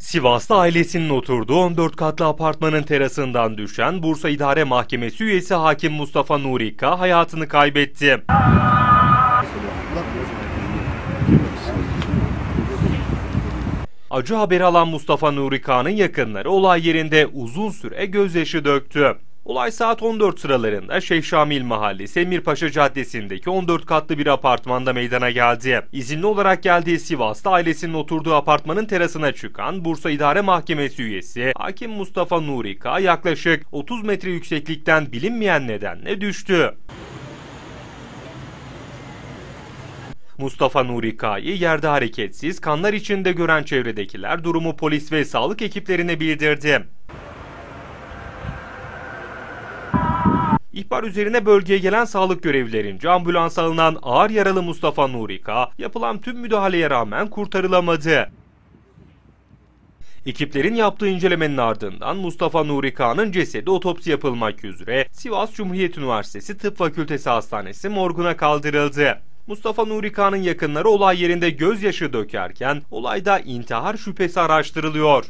Sivas'ta ailesinin oturduğu 14 katlı apartmanın terasından düşen Bursa İdare Mahkemesi üyesi Hakim Mustafa Nurika hayatını kaybetti. Acı haberi alan Mustafa Nuri Kağan'ın yakınları olay yerinde uzun süre gözyaşı döktü. Olay saat 14 sıralarında Şeyh Şamil Mahallesi Emirpaşa Caddesi'ndeki 14 katlı bir apartmanda meydana geldi. İzinli olarak geldiği Sivas'ta ailesinin oturduğu apartmanın terasına çıkan Bursa İdare Mahkemesi üyesi Hakim Mustafa Nuri K. yaklaşık 30 metre yükseklikten bilinmeyen nedenle düştü. Mustafa Nuri K'yı yerde hareketsiz, kanlar içinde gören çevredekiler durumu polis ve sağlık ekiplerine bildirdi. İhbar üzerine bölgeye gelen sağlık görevlilerince ambulans alınan ağır yaralı Mustafa Nuri K, yapılan tüm müdahaleye rağmen kurtarılamadı. Ekiplerin yaptığı incelemenin ardından Mustafa Nuri Kağan'ın cesedi otopsi yapılmak üzere Sivas Cumhuriyet Üniversitesi Tıp Fakültesi Hastanesi morguna kaldırıldı. Mustafa Nuri Kağan'ın yakınları olay yerinde gözyaşı dökerken olayda intihar şüphesi araştırılıyor.